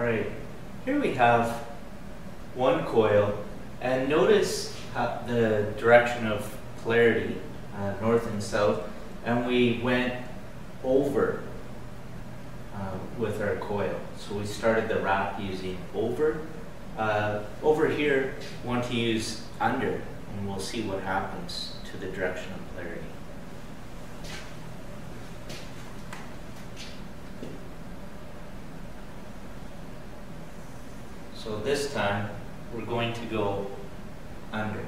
Alright, here we have one coil, and notice how the direction of polarity, uh, north and south, and we went over uh, with our coil. So we started the wrap using over. Uh, over here, want to use under, and we'll see what happens to the direction of polarity. So this time, we're going to go under.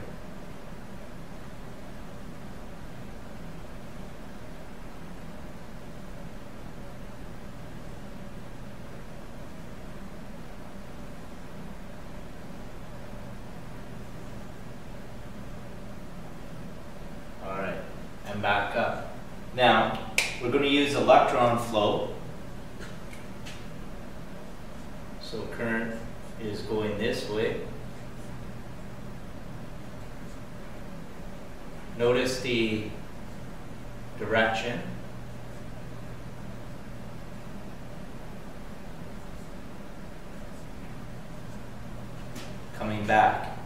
All right, and back up. Now, we're going to use electron flow. So current is going this way. Notice the direction. Coming back.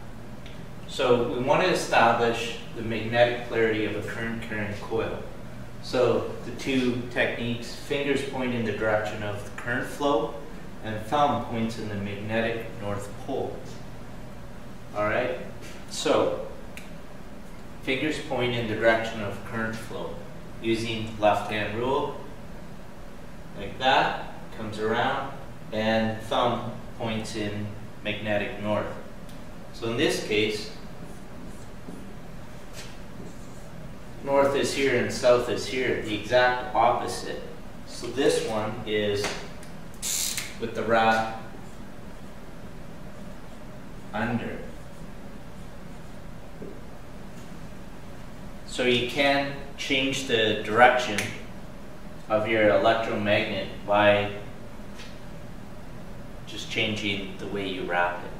So we want to establish the magnetic polarity of a current carrying coil. So the two techniques, fingers point in the direction of the current flow and thumb points in the magnetic north pole. All right, so fingers point in the direction of current flow using left hand rule, like that, comes around, and thumb points in magnetic north. So in this case, north is here and south is here, the exact opposite. So this one is with the wrap under. So you can change the direction of your electromagnet by just changing the way you wrap it.